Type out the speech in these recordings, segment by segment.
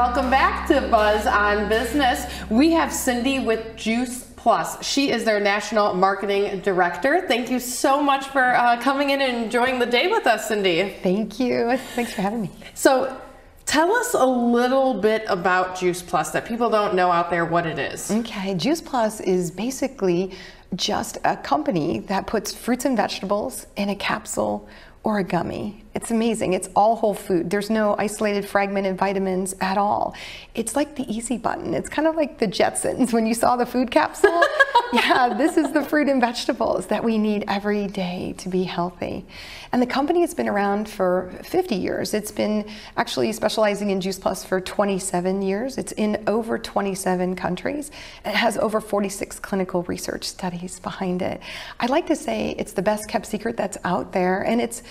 welcome back to Buzz on Business. We have Cindy with Juice Plus. She is their National Marketing Director. Thank you so much for uh, coming in and enjoying the day with us, Cindy. Thank you. Thanks for having me. So, Tell us a little bit about Juice Plus that people don't know out there what it is. Okay, Juice Plus is basically just a company that puts fruits and vegetables in a capsule or a gummy. It's amazing. It's all whole food. There's no isolated fragmented vitamins at all. It's like the easy button. It's kind of like the Jetsons when you saw the food capsule. yeah, this is the fruit and vegetables that we need every day to be healthy. And the company has been around for 50 years. It's been actually specializing in Juice Plus for 27 years. It's in over 27 countries. It has over 46 clinical research studies behind it. I like to say it's the best kept secret that's out there. And it's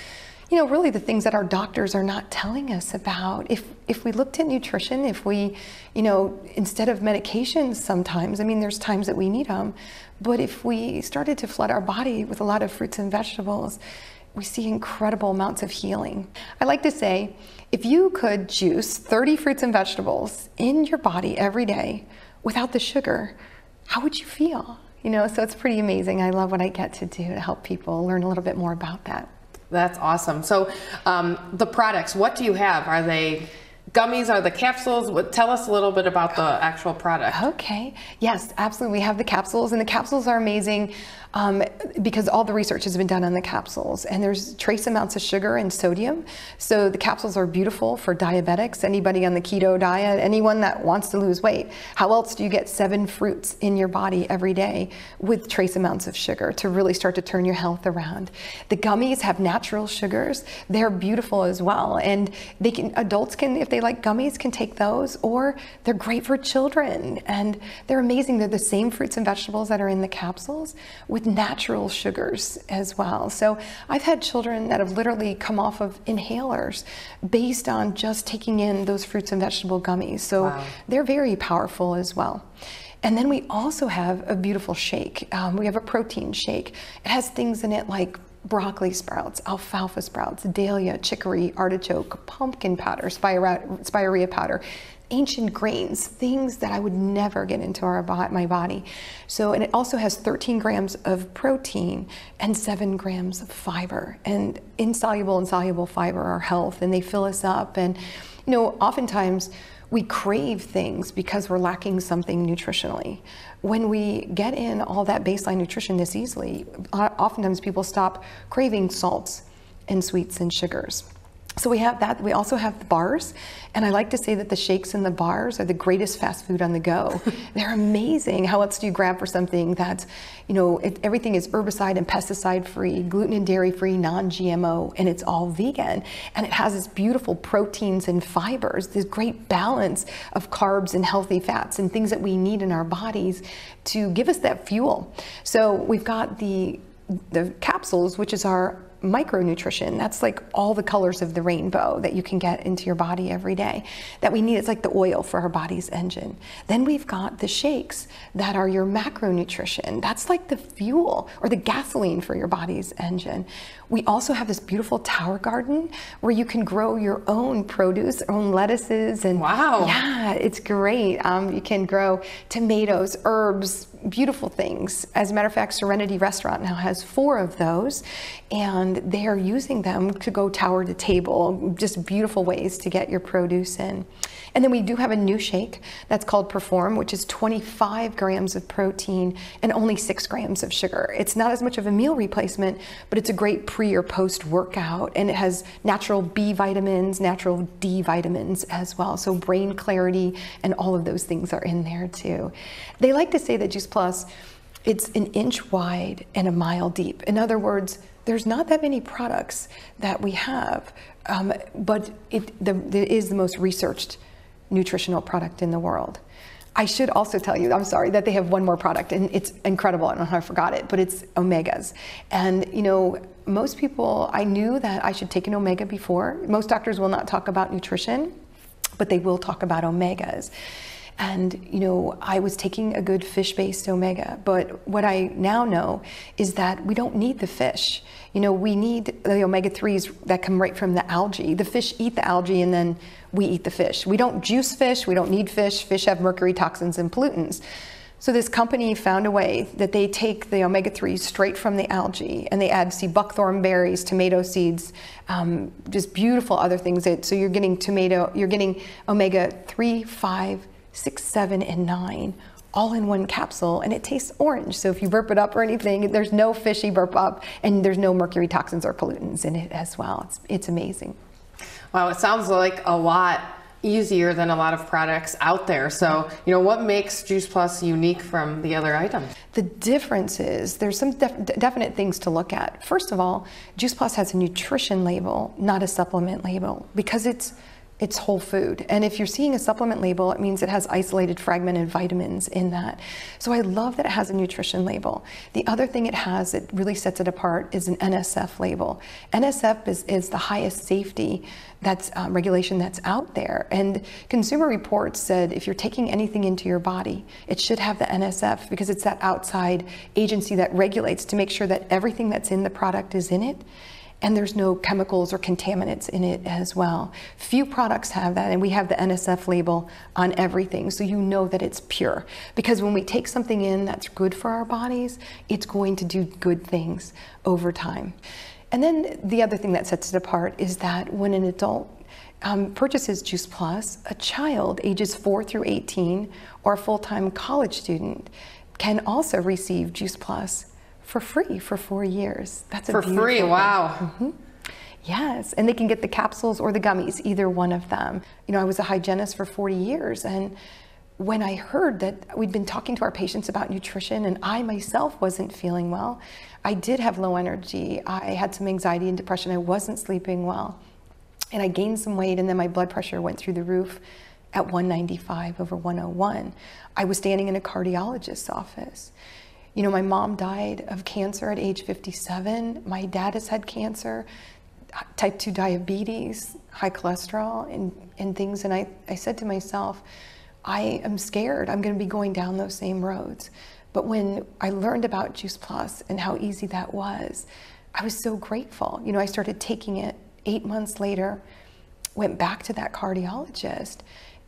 you know, really the things that our doctors are not telling us about. If if we looked at nutrition, if we, you know, instead of medications sometimes, I mean, there's times that we need them, but if we started to flood our body with a lot of fruits and vegetables, we see incredible amounts of healing. I like to say, if you could juice 30 fruits and vegetables in your body every day without the sugar, how would you feel? You know, so it's pretty amazing. I love what I get to do to help people learn a little bit more about that. That's awesome. So, um, the products, what do you have? Are they gummies are the capsules tell us a little bit about the actual product okay yes absolutely we have the capsules and the capsules are amazing um, because all the research has been done on the capsules and there's trace amounts of sugar and sodium. So the capsules are beautiful for diabetics, anybody on the keto diet, anyone that wants to lose weight. How else do you get seven fruits in your body every day with trace amounts of sugar to really start to turn your health around? The gummies have natural sugars. They're beautiful as well. And they can, adults can, if they like gummies, can take those or they're great for children and they're amazing. They're the same fruits and vegetables that are in the capsules with with natural sugars as well. So I've had children that have literally come off of inhalers based on just taking in those fruits and vegetable gummies. So wow. they're very powerful as well. And then we also have a beautiful shake. Um, we have a protein shake. It has things in it like broccoli sprouts, alfalfa sprouts, dahlia, chicory, artichoke, pumpkin powder, spirea powder ancient grains, things that I would never get into our my body. So, and it also has 13 grams of protein and 7 grams of fiber. And insoluble and soluble fiber are health, and they fill us up. And, you know, oftentimes we crave things because we're lacking something nutritionally. When we get in all that baseline nutrition this easily, oftentimes people stop craving salts and sweets and sugars. So we have that. We also have the bars, and I like to say that the shakes and the bars are the greatest fast food on the go. They're amazing. How else do you grab for something that's, you know, it, everything is herbicide and pesticide free, gluten and dairy free, non-GMO, and it's all vegan, and it has this beautiful proteins and fibers, this great balance of carbs and healthy fats and things that we need in our bodies to give us that fuel. So we've got the the capsules, which is our micronutrition. That's like all the colors of the rainbow that you can get into your body every day that we need. It's like the oil for our body's engine. Then we've got the shakes that are your macronutrition. That's like the fuel or the gasoline for your body's engine. We also have this beautiful tower garden where you can grow your own produce, own lettuces, and wow, yeah, it's great. Um, you can grow tomatoes, herbs, beautiful things. As a matter of fact, Serenity Restaurant now has four of those, and they are using them to go tower to table. Just beautiful ways to get your produce in. And then we do have a new shake that's called Perform, which is 25 grams of protein and only six grams of sugar. It's not as much of a meal replacement, but it's a great pre or post workout. And it has natural B vitamins, natural D vitamins as well. So brain clarity and all of those things are in there too. They like to say that Juice Plus, it's an inch wide and a mile deep. In other words, there's not that many products that we have, um, but it, the, it is the most researched nutritional product in the world. I should also tell you, I'm sorry, that they have one more product and it's incredible. I don't know how I forgot it, but it's omegas. And you know, most people, I knew that I should take an omega before. Most doctors will not talk about nutrition, but they will talk about omegas. And, you know, I was taking a good fish based omega, but what I now know is that we don't need the fish. You know, we need the omega 3s that come right from the algae. The fish eat the algae and then we eat the fish. We don't juice fish, we don't need fish. Fish have mercury toxins and pollutants. So this company found a way that they take the omega-3s straight from the algae and they add sea buckthorn berries, tomato seeds, um, just beautiful other things. That, so you're getting tomato, you're getting omega-3, 5, 6, 7, and 9 all in one capsule and it tastes orange. So if you burp it up or anything, there's no fishy burp up and there's no mercury toxins or pollutants in it as well. It's, it's amazing. Wow, it sounds like a lot easier than a lot of products out there. So, you know, what makes Juice Plus unique from the other items? The difference is there's some def definite things to look at. First of all, Juice Plus has a nutrition label, not a supplement label, because it's it's whole food. And if you're seeing a supplement label, it means it has isolated fragmented vitamins in that. So I love that it has a nutrition label. The other thing it has that really sets it apart is an NSF label. NSF is, is the highest safety that's um, regulation that's out there. And Consumer Reports said if you're taking anything into your body, it should have the NSF because it's that outside agency that regulates to make sure that everything that's in the product is in it and there's no chemicals or contaminants in it as well. Few products have that, and we have the NSF label on everything, so you know that it's pure. Because when we take something in that's good for our bodies, it's going to do good things over time. And then the other thing that sets it apart is that when an adult um, purchases Juice Plus, a child ages 4 through 18 or a full time college student can also receive Juice Plus for free for four years. That's for free. Wow. Mm-hmm. Yes, and they can get the capsules or the gummies, either one of them. You know, I was a hygienist for 40 years, and when I heard that we'd been talking to our patients about nutrition and I myself wasn't feeling well, I did have low energy. I had some anxiety and depression. I wasn't sleeping well. And I gained some weight, and then my blood pressure went through the roof at 195 over 101. I was standing in a cardiologist's office. You know, my mom died of cancer at age 57. My dad has had cancer, type 2 diabetes, high cholesterol, and, and things. And I, I said to myself, I am scared I'm going to be going down those same roads. But when I learned about Juice Plus and how easy that was, I was so grateful. You know, I started taking it eight months later, went back to that cardiologist,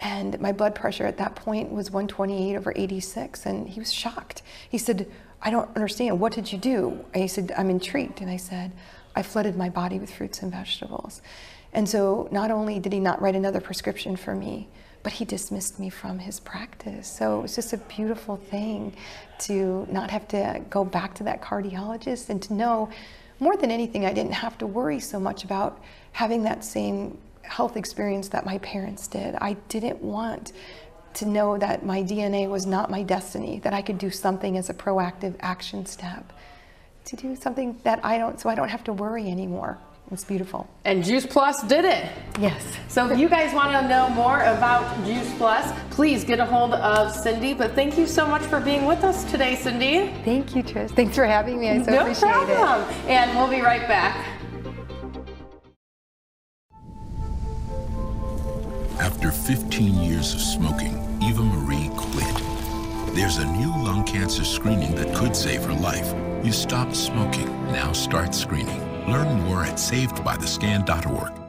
and my blood pressure at that point was 128 over 86, and he was shocked. He said, I don't understand. What did you do? And he said, I'm intrigued. And I said, I flooded my body with fruits and vegetables. And so not only did he not write another prescription for me, but he dismissed me from his practice. So it was just a beautiful thing to not have to go back to that cardiologist and to know more than anything, I didn't have to worry so much about having that same health experience that my parents did. I didn't want to know that my DNA was not my destiny, that I could do something as a proactive action step to do something that I don't, so I don't have to worry anymore. It's beautiful. And Juice Plus did it. Yes. So if you guys want to know more about Juice Plus, please get a hold of Cindy. But thank you so much for being with us today, Cindy. Thank you, Trish. Thanks for having me. I so no appreciate problem. it. And we'll be right back. After 15 years of smoking, Eva Marie quit. There's a new lung cancer screening that could save her life. You stopped smoking. Now start screening. Learn more at savedbythescan.org.